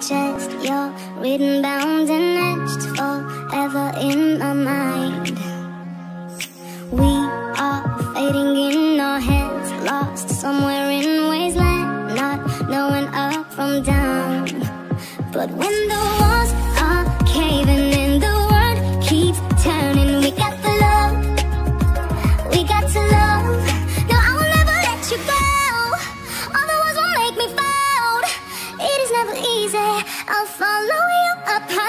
chest. You're written, bound and etched forever in my mind. We are fading in our heads Lost somewhere in wasteland Not knowing up from down. But when the walls I'll follow you up high.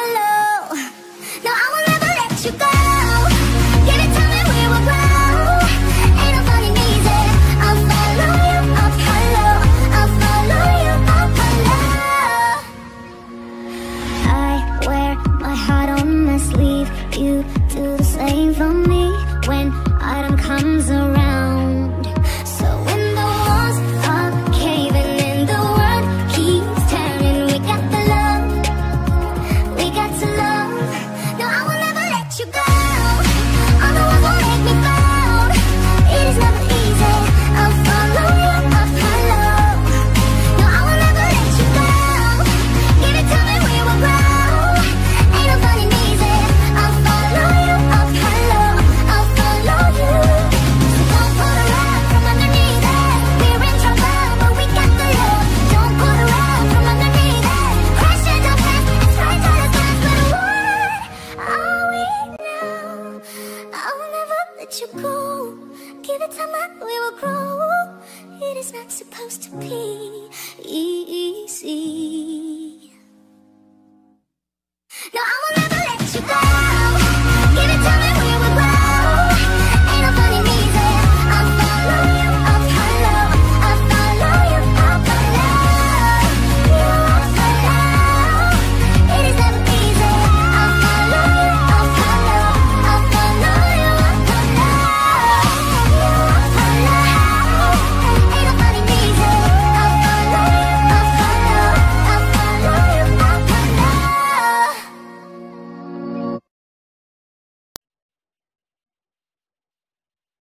let you go. Give it time we will grow. It is not supposed to be easy. No, I will never let you go.